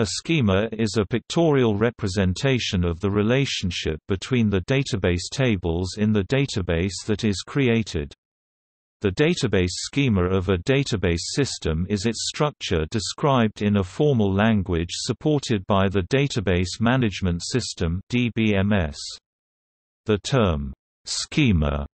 A schema is a pictorial representation of the relationship between the database tables in the database that is created. The database schema of a database system is its structure described in a formal language supported by the Database Management System (DBMS). The term schema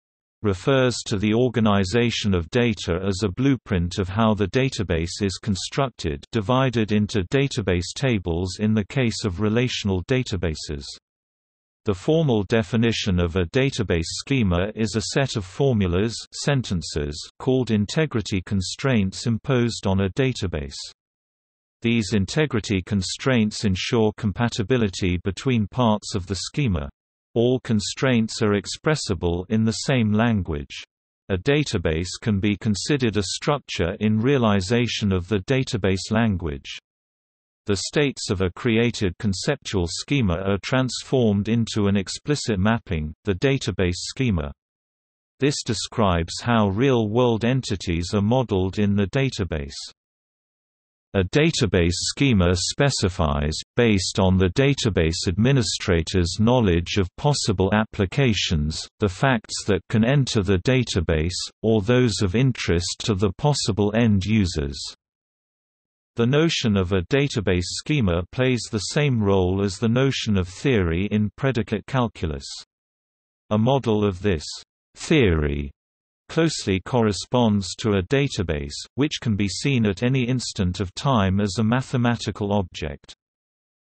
refers to the organization of data as a blueprint of how the database is constructed divided into database tables in the case of relational databases. The formal definition of a database schema is a set of formulas sentences called integrity constraints imposed on a database. These integrity constraints ensure compatibility between parts of the schema. All constraints are expressible in the same language. A database can be considered a structure in realization of the database language. The states of a created conceptual schema are transformed into an explicit mapping, the database schema. This describes how real-world entities are modeled in the database. A database schema specifies, based on the database administrator's knowledge of possible applications, the facts that can enter the database, or those of interest to the possible end users. The notion of a database schema plays the same role as the notion of theory in predicate calculus. A model of this theory closely corresponds to a database, which can be seen at any instant of time as a mathematical object.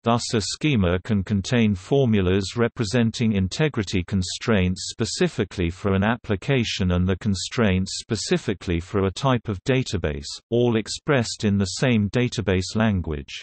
Thus a schema can contain formulas representing integrity constraints specifically for an application and the constraints specifically for a type of database, all expressed in the same database language.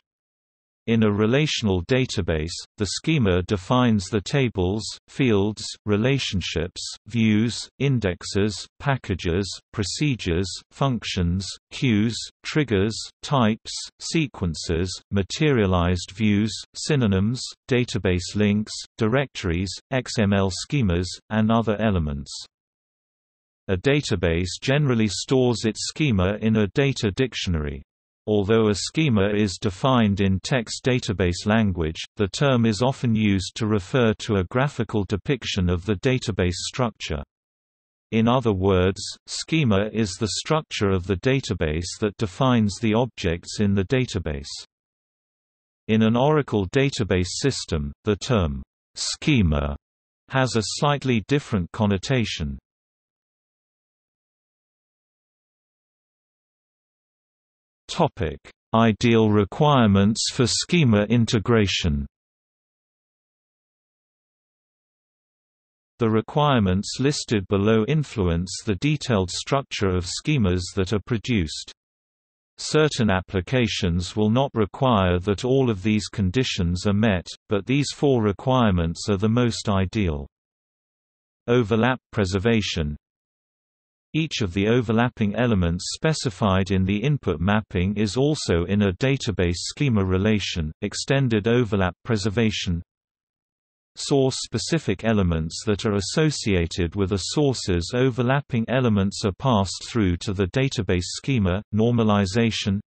In a relational database, the schema defines the tables, fields, relationships, views, indexes, packages, procedures, functions, queues, triggers, types, sequences, materialized views, synonyms, database links, directories, XML schemas, and other elements. A database generally stores its schema in a data dictionary. Although a schema is defined in text database language, the term is often used to refer to a graphical depiction of the database structure. In other words, schema is the structure of the database that defines the objects in the database. In an Oracle database system, the term schema has a slightly different connotation. Topic: Ideal requirements for schema integration. The requirements listed below influence the detailed structure of schemas that are produced. Certain applications will not require that all of these conditions are met, but these four requirements are the most ideal. Overlap preservation each of the overlapping elements specified in the input mapping is also in a database schema relation, extended overlap preservation, Source-specific elements that are associated with a source's overlapping elements are passed through to the database schema, normalization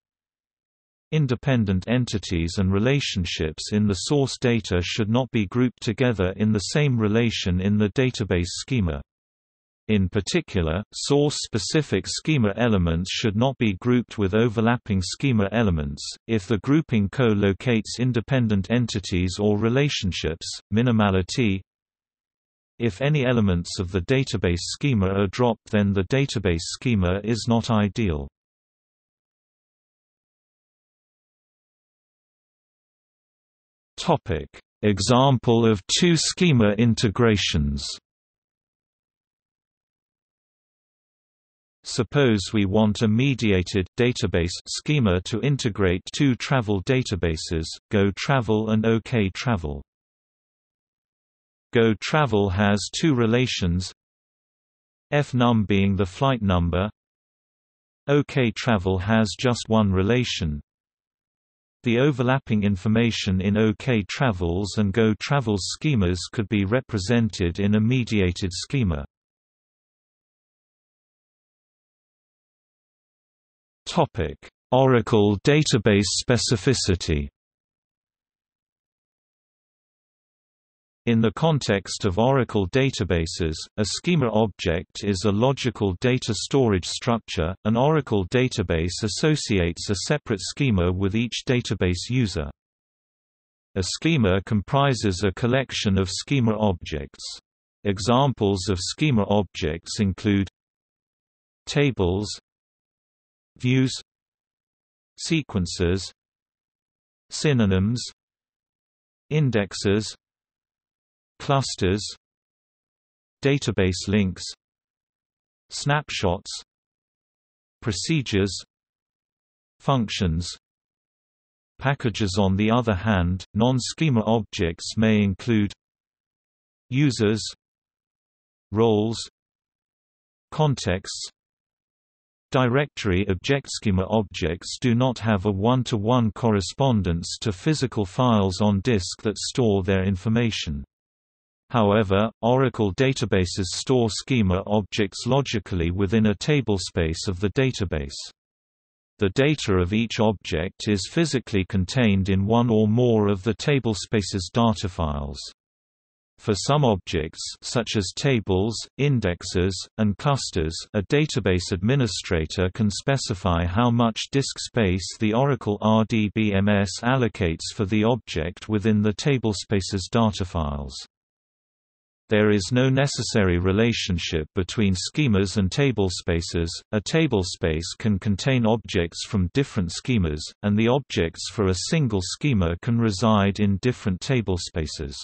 Independent entities and relationships in the source data should not be grouped together in the same relation in the database schema. In particular, source-specific schema elements should not be grouped with overlapping schema elements. If the grouping co-locates independent entities or relationships, minimality. If any elements of the database schema are dropped then the database schema is not ideal. Example of two schema integrations. Suppose we want a mediated database schema to integrate two travel databases, Go Travel and OK Travel. Go Travel has two relations fnum being the flight number OK Travel has just one relation the overlapping information in OK Travels and Go Travels schemas could be represented in a mediated schema. Topic: Oracle database specificity. In the context of Oracle databases, a schema object is a logical data storage structure. An Oracle database associates a separate schema with each database user. A schema comprises a collection of schema objects. Examples of schema objects include tables, views, sequences, synonyms, indexes, clusters database links snapshots procedures functions. Packages on the other hand non-schema objects may include users roles contexts Directory object schema objects do not have a one-to-one -one correspondence to physical files on disk that store their information. However, Oracle databases store schema objects logically within a tablespace of the database. The data of each object is physically contained in one or more of the tablespace's data files. For some objects such as tables, indexes, and clusters a database administrator can specify how much disk space the Oracle RDBMS allocates for the object within the tablespace's data files. There is no necessary relationship between schemas and tablespaces. A tablespace can contain objects from different schemas, and the objects for a single schema can reside in different tablespaces.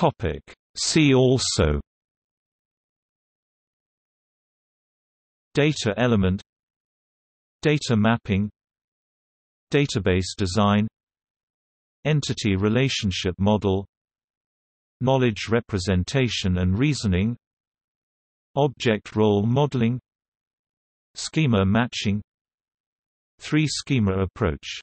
Topic: See also Data element Data mapping Database design Entity relationship model Knowledge representation and reasoning Object role modeling Schema matching Three-schema approach